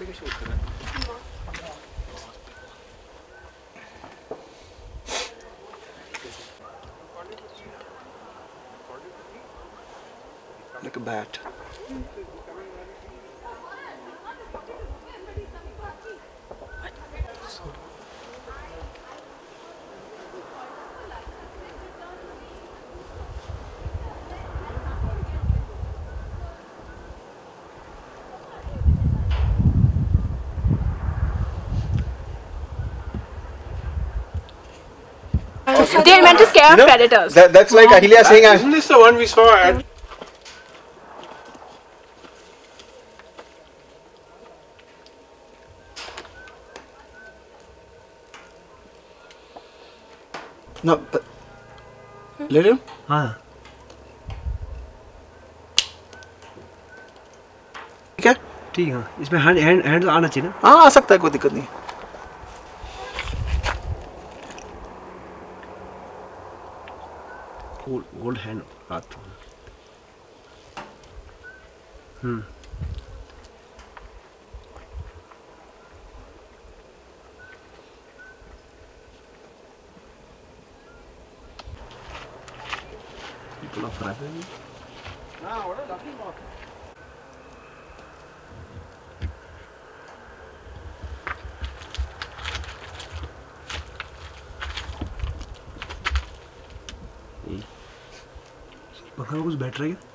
big a short. Look at that. Bat. They're meant to scare You know, predators. that, that's like Ahilya saying, Isn't this the one we saw at no, but, let him. हाँ ठीक है ठीक है हाँ इसमें hand hand hand आना चाहिए ना हाँ आ सकता है कोई दिक्कत नहीं होल्ड होल्ड हैंड हाथ Hmm. People are frightened. पंखा में कुछ बैठ रहा है